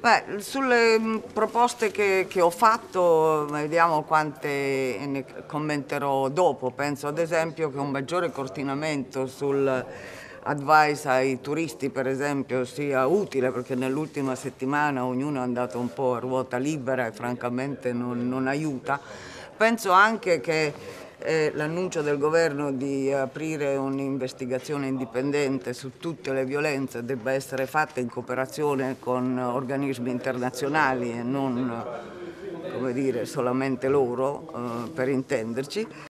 Beh, sulle mh, proposte che, che ho fatto, vediamo quante ne commenterò dopo. Penso ad esempio che un maggiore coordinamento sul advice ai turisti, per esempio, sia utile perché nell'ultima settimana ognuno è andato un po' a ruota libera e francamente non, non aiuta. Penso anche che l'annuncio del governo di aprire un'investigazione indipendente su tutte le violenze debba essere fatta in cooperazione con organismi internazionali e non dire, solamente loro, eh, per intenderci.